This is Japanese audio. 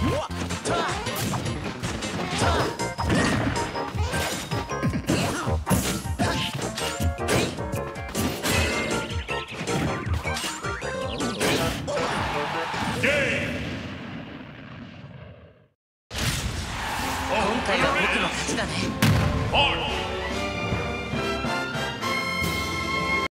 今回は僕の勝ちだね。